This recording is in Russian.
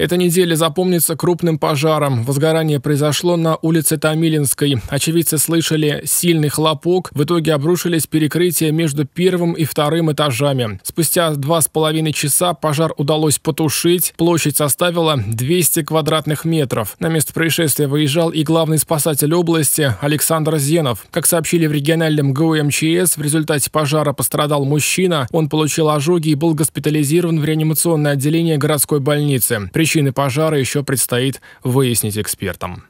Эта неделя запомнится крупным пожаром. Возгорание произошло на улице Томилинской. Очевидцы слышали сильный хлопок. В итоге обрушились перекрытия между первым и вторым этажами. Спустя два с половиной часа пожар удалось потушить. Площадь составила 200 квадратных метров. На место происшествия выезжал и главный спасатель области Александр Зенов. Как сообщили в региональном ГУ МЧС, в результате пожара пострадал мужчина. Он получил ожоги и был госпитализирован в реанимационное отделение городской больницы. Причины пожара еще предстоит выяснить экспертам.